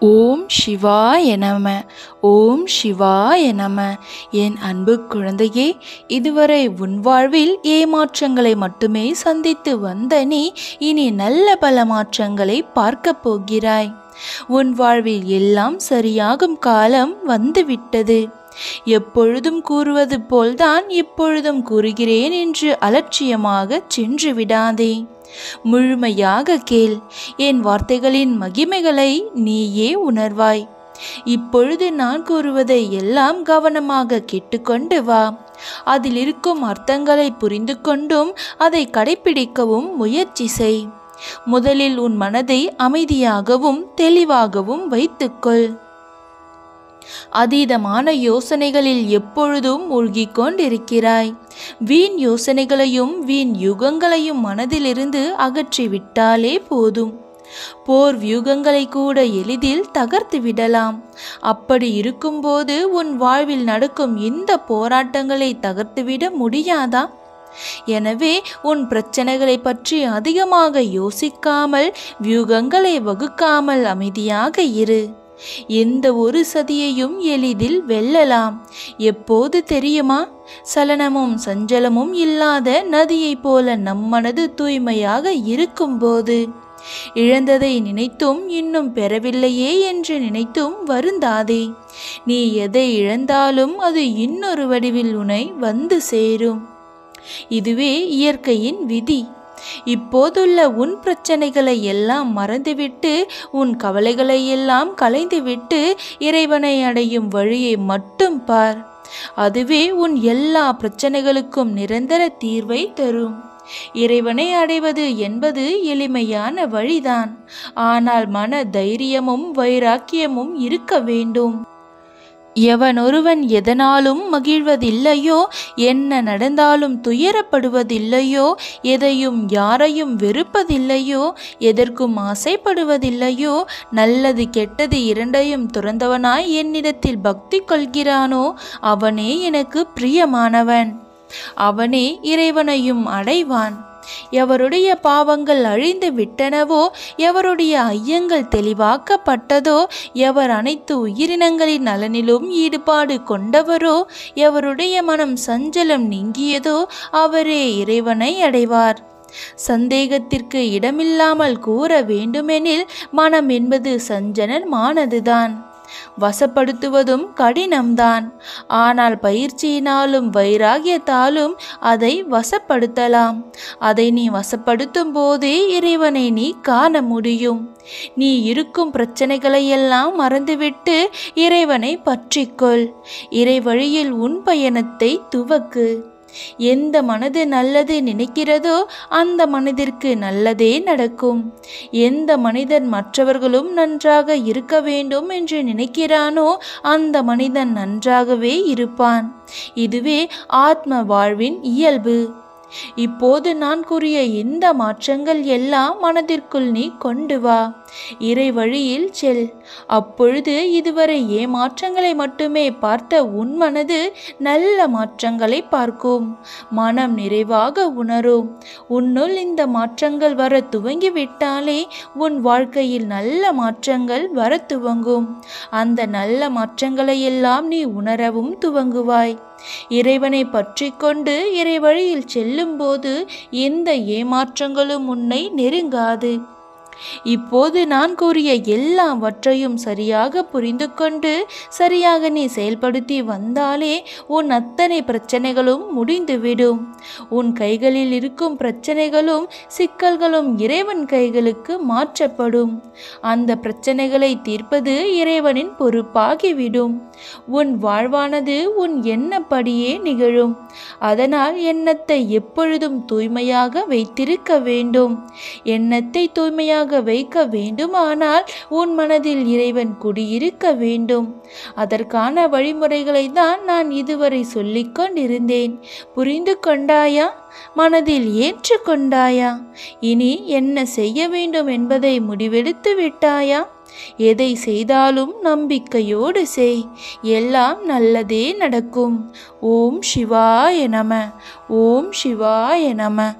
ஓம் சிவாய நம ஓம் சிவாய நம. என் அன்பு குழந்தையே இதுவரை உன் வாழ்வில் ஏமாற்றங்களை மட்டுமே சந்தித்து வந்த நீ இனி நல்ல பல மாற்றங்களை பார்க்கப் போகிறாய். உன் வாழ்வில் எல்லாம் சரியாகும் காலம் வந்துவிட்டது. எப்பொழுதும் கூறுவது போல்தான் இப்பொழுதும் கூறுகிறேன் என்று அலட்சியமாக சென்று விடாதே. முழுமையாக கேள். என் வார்த்தைகளின் மகிமைகளை நீயே உணர்வாய். இப்பொழுது நான் கூறுவதை எல்லாம் கவனமாக கேட்டுக்கொண்டு வா. அதில் இருக்கும் அர்த்தங்களை புரிந்து கொண்டும் அதை கடைப்பிடிக்கவும் முயற்சி செய். முதலில் உன் மனதை அமைதியாகவும் தெளிவாகவும் வைத்துக்கொள். அதீதமான யோசனைகளில் எப்பொழுதும் மூழ்கிக் கொண்டிருக்கிறாய். வீண் யோசனைகளையும் வீண் யுகங்களையும் மனதிலிருந்து அகற்றி விட்டாலே போதும். போர் வியூகங்களை கூட எளிதில் தகர்த்து விடலாம். அப்படி இருக்கும்போது உன் வாழ்வில் நடக்கும் இந்த போராட்டங்களை தகர்த்துவிட முடியாதா? எனவே உன் பிரச்சனைகளை பற்றி அதிகமாக யோசிக்காமல் வியூகங்களை வகுக்காமல் அமைதியாக இரு. எந்த ஒரு சதியையும் எளிதில் வெல்லலாம். எப்போது தெரியுமா? சலனமும் சஞ்சலமும் இல்லாத நதியைப் போல நம்மனது தூய்மையாக இருக்கும்போது. இழந்ததை நினைத்தும் இன்னும் பெறவில்லையே என்று நினைத்தும் வருந்தாதே. நீ எதை இழந்தாலும் அது இன்னொரு வடிவில் உனை வந்து சேரும். இதுவே இயற்கையின் விதி. இப்போதுள்ள உன் பிரச்சனைகளை எல்லாம் மறந்துவிட்டு உன் கவலைகளை எல்லாம் கலைந்துவிட்டு இறைவனை அடையும் வழியை மட்டும் பார். அதுவே உன் எல்லா பிரச்சனைகளுக்கும் நிரந்தர தீர்வை தரும். இறைவனை அடைவது என்பது எளிமையான வழிதான். ஆனால் மன தைரியமும் வைராக்கியமும் இருக்க வேண்டும். எவனொருவன் எதனாலும் மகிழ்வதில்லையோ என்ன நடந்தாலும் துயரப்படுவதில்லையோ எதையும் யாரையும் வெறுப்பதில்லையோ எதற்கும் ஆசைப்படுவதில்லையோ நல்லது கெட்டது இரண்டையும் துறந்தவனாய் என்னிடத்தில் பக்தி கொள்கிறானோ அவனே எனக்கு பிரியமானவன். அவனே இறைவனையும் அடைவான். எவருடைய பாவங்கள் அழிந்து விட்டனவோ எவருடைய ஐயங்கள் தெளிவாக்கப்பட்டதோ எவர் அனைத்து உயிரினங்களின் நலனிலும் ஈடுபாடு கொண்டவரோ எவருடைய மனம் சஞ்சலம் நீங்கியதோ அவரே இறைவனை அடைவார். சந்தேகத்திற்கு இடமில்லாமல் கூற வேண்டுமெனில் மனம் என்பது சஞ்சலமானதுதான் வசப்படுத்துவதும் கடினம்தான். ஆனால் பயிற்சியினாலும் வைராகியத்தாலும் அதை வசப்படுத்தலாம். அதை நீ வசப்படுத்தும் போதே இறைவனை நீ காண முடியும். நீ இருக்கும் பிரச்சனைகளையெல்லாம் மறந்துவிட்டு இறைவனை பற்றிக்கொள். இறை வழியில் உன் பயணத்தை துவக்கு. எந்த மனது நல்லது நினைக்கிறதோ அந்த மனதிற்கு நல்லதே நடக்கும். எந்த மனிதன் மற்றவர்களும் நன்றாக இருக்க வேண்டும் என்று நினைக்கிறானோ அந்த மனிதன் நன்றாகவே இருப்பான். இதுவே ஆத்ம வாழ்வின் இயல்பு. இப்போது நான் கூறிய இந்த மாற்றங்கள் எல்லாம் மனதிற்குள் நீ கொண்டு வா. இறை வழியில் செல். அப்பொழுது இதுவரை ஏமாற்றங்களை மட்டுமே பார்த்த உன் மனது நல்ல மாற்றங்களை பார்க்கும். மனம் நிறைவாக உணரும். உன்னுள் இந்த மாற்றங்கள் வர துவங்கிவிட்டாலே உன் வாழ்க்கையில் நல்ல மாற்றங்கள் வர துவங்கும். அந்த நல்ல மாற்றங்களை எல்லாம் நீ உணரவும் துவங்குவாய். இறைவனை பற்றி கொண்டு இறை வழியில் செல்லும்போது எந்த ஏமாற்றங்களும் உன்னை நெருங்காது. இப்போது நான் கூறிய எல்லாவற்றையும் சரியாக புரிந்து கொண்டு சரியாக நீ செயல்படுத்தி வந்தாலே உன் அத்தனை பிரச்சனைகளும் முடிந்துவிடும். உன் கைகளில் இருக்கும் பிரச்சனைகளும் சிக்கல்களும் இறைவன் கைகளுக்கு மாற்றப்படும். அந்த பிரச்சனைகளை தீர்ப்பது இறைவனின் பொறுப்பாகிவிடும். உன் வாழ்வானது உன் எண்ணப்படியே நிகழும். அதனால் எண்ணத்தை எப்பொழுதும் தூய்மையாக வைத்திருக்க வேண்டும். எண்ணத்தை தூய்மையாக வைக்க வேண்டுமானால் உன் மனதில் இறைவன் குடியிருக்க வேண்டும். அதற்கான வழிமுறைகளை தான் நான் இதுவரை சொல்லிக்கொண்டிருந்தேன் புரிந்து கொண்டாயா? மனதில் ஏற்றுக்கொண்டாயா இனி என்ன செய்ய வேண்டும் என்பதை முடிவெடுத்து விட்டாயா? எதை செய்தாலும் நம்பிக்கையோடு செய். எல்லாம் நல்லதே நடக்கும். ஓம் சிவாய நம. ஓம் சிவாய நம.